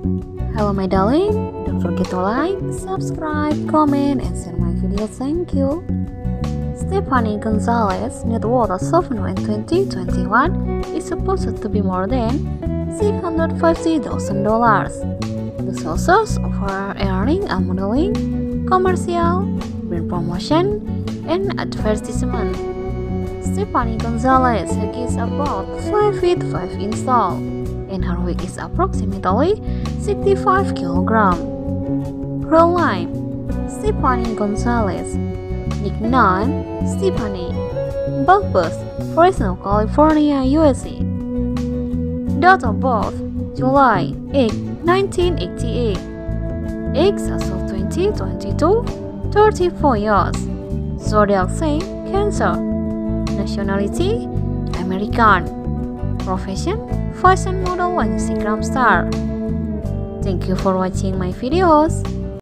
Hello my darling, don't forget to like, subscribe, comment, and share my video. Thank you. Stephanie Gonzalez net worth of in 2021 is supposed to be more than $650,000. The sources of her earning are modeling, commercial, brand promotion, and advertisement. Stephanie Gonzalez is about 5 feet 5 inches tall, and her weight is approximately 65 kg. Real name Stephanie Gonzalez. Nickname Stephanie. Birth Fresno, California, USA Date of birth July 8, 1988 Age as of 2022 34 years. Zodiac sign Cancer. Nationality American Profession Fashion model and Instagram star. Thank you for watching my videos